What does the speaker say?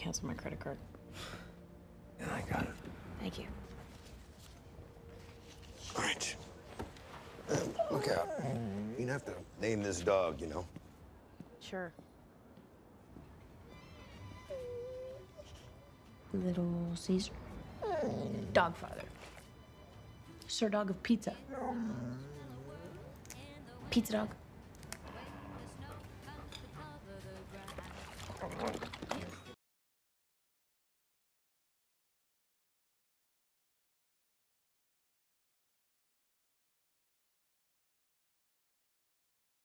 cancel my credit card. Yeah, I got it. Thank you. All right. Uh, look out. You'd have to name this dog, you know? Sure. Little Caesar. Dogfather. Sir Dog of Pizza. Pizza Dog.